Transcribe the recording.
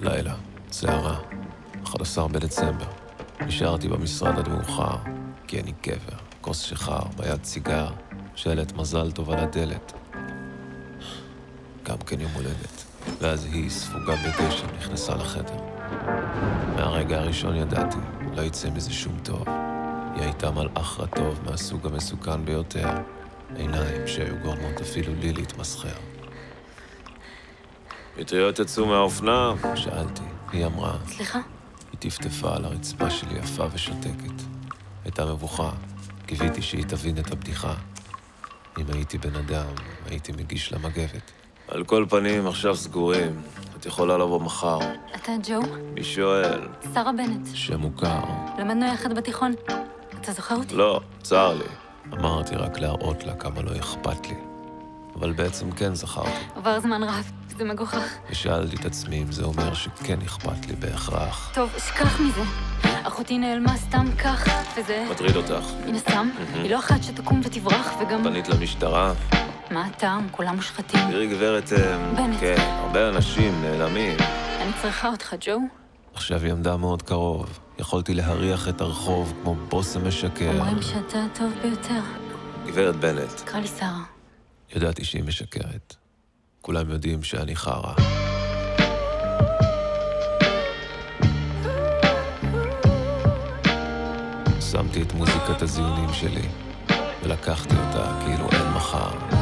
לילה, סערה, 11 בדצמבר. נשארתי במשרד עד מאוחר, כי אני גבר, כוס שיכר, ביד סיגר, שלט מזל טוב על הדלת. גם כן יום הולדת. ואז היא, ספוגה בגשם, נכנסה לחדר. מהרגע הראשון ידעתי, לא יצא מזה שום טוב. היא הייתה מלאך רטוב מהסוג המסוכן ביותר. עיניים שהיו גורמות אפילו לי להתמסחר. מטריות יצאו מהאופנה? שאלתי. היא אמרה, סליחה? היא טפטפה על הרצפה שלי יפה ושותקת. הייתה מבוכה, קיוויתי שהיא תבין את הבדיחה. אם הייתי בן אדם, הייתי מגיש לה מגבת. על כל פנים, עכשיו סגורים. את יכולה לבוא מחר. אתה ג'ו? מי שואל? שרה בנט. שם מוכר. למדנו יחד בתיכון. אתה זוכר אותי? לא, צר לי. אמרתי רק להראות לה כמה לא אכפת לי. אבל בעצם כן זכרתי. עבר זמן רב, זה מגוחך. ושאלתי את עצמי אם זה אומר שכן אכפת לי בהכרח. טוב, שכח מזה. אחותי נעלמה סתם כך, וזה... מטריד אותך. מן הסתם, היא לא אחת שתקום ותברח, וגם... פנית למשטרה? מה הטעם? כולם מושחתים. תראי, גברת... אה, בנט. כן, הרבה אנשים נעלמים. אני צריכה אותך, ג'ו. עכשיו היא עמדה מאוד קרוב. יכולתי להריח את הרחוב כמו בושם משקר. אומרים שאתה הטוב ביותר. גברת בנט, קרא לי שרה. ידעתי שהיא משקרת. כולם יודעים שאני חרא. שמתי את מוזיקת הזיונים שלי, ולקחתי אותה כאילו אין מחר.